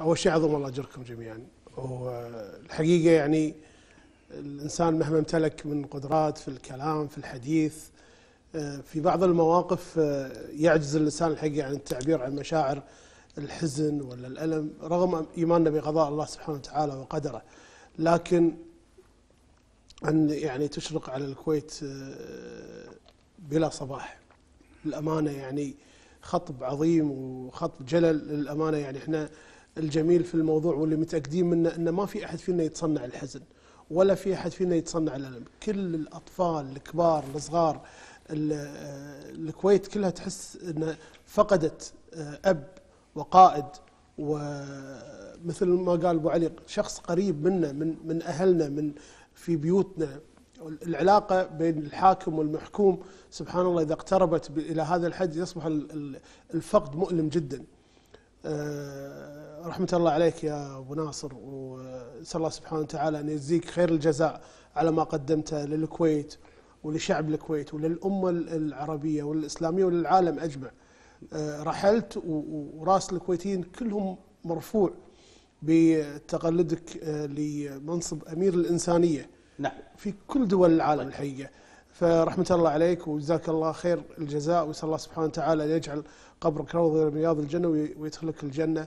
أول شيء عظم الله أجركم جميعا. والحقيقة يعني الإنسان مهما امتلك من قدرات في الكلام في الحديث آه، في بعض المواقف آه، يعجز الإنسان الحقيقة عن التعبير عن مشاعر الحزن ولا الألم رغم إيماننا بقضاء الله سبحانه وتعالى وقدره. لكن أن يعني تشرق على الكويت آه، بلا صباح. للامانه يعني خطب عظيم وخطب جلل. للأمانة يعني إحنا الجميل في الموضوع واللي متأكدين منه انه ما في أحد فينا يتصنع الحزن ولا في أحد فينا يتصنع الألم، كل الأطفال الكبار الصغار الكويت كلها تحس إن فقدت آه، أب وقائد ومثل ما قال أبو علي شخص قريب منا من من أهلنا من في بيوتنا العلاقة بين الحاكم والمحكوم سبحان الله إذا اقتربت إلى هذا الحد يصبح الفقد مؤلم جدا. رحمة الله عليك يا أبو ناصر واسال الله سبحانه وتعالى أن يجزيك خير الجزاء على ما قدمته للكويت ولشعب الكويت وللأمة العربية والإسلامية وللعالم أجمع. آه، رحلت وراس الكويتيين كلهم مرفوع بتقلدك آه، لمنصب أمير الإنسانية. نعم في كل دول العالم الحقيقة. فرحمة الله عليك وجزاك الله خير الجزاء واسال الله سبحانه وتعالى أن يجعل قبرك روضه من رياض الجنه ويدخلك الجنة